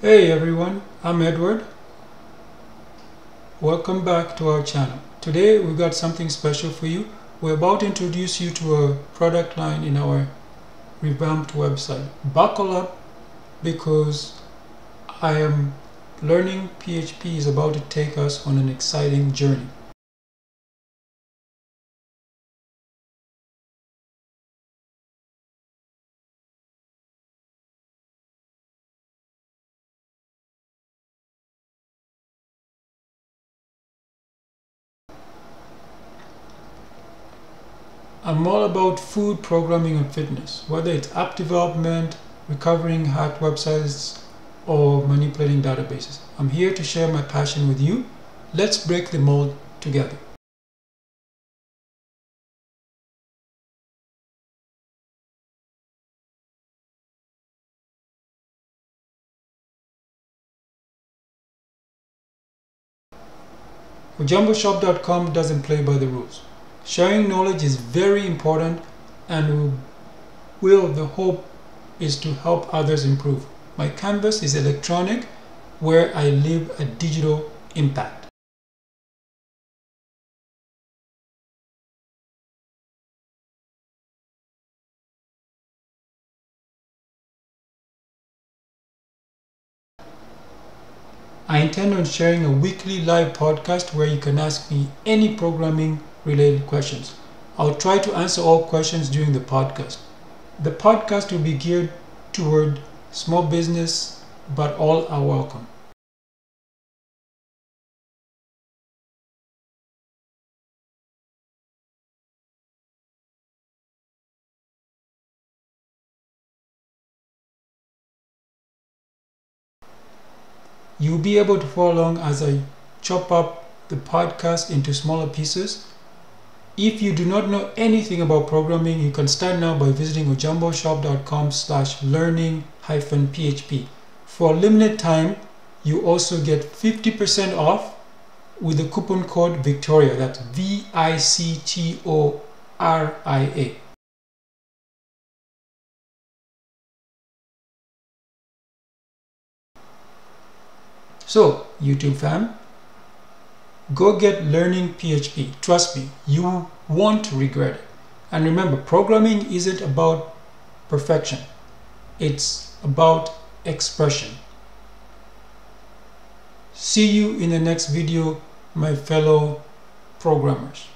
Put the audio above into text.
Hey everyone, I'm Edward. Welcome back to our channel. Today we've got something special for you. We're about to introduce you to a product line in our revamped website. Buckle up because I am learning PHP is about to take us on an exciting journey. I'm all about food programming and fitness, whether it's app development, recovering hacked websites, or manipulating databases. I'm here to share my passion with you. Let's break the mold together. Ojamboshop.com doesn't play by the rules. Sharing knowledge is very important and will the hope is to help others improve. My canvas is electronic where I leave a digital impact. I intend on sharing a weekly live podcast where you can ask me any programming related questions. I'll try to answer all questions during the podcast. The podcast will be geared toward small business, but all are welcome. You'll be able to follow along as I chop up the podcast into smaller pieces. If you do not know anything about programming, you can start now by visiting ojamboshop.com slash learning hyphen PHP. For a limited time, you also get 50% off with the coupon code Victoria. That's V I C T O R I A. So, YouTube fam, go get learning PHP. Trust me, you won't regret it. And remember, programming isn't about perfection, it's about expression. See you in the next video, my fellow programmers.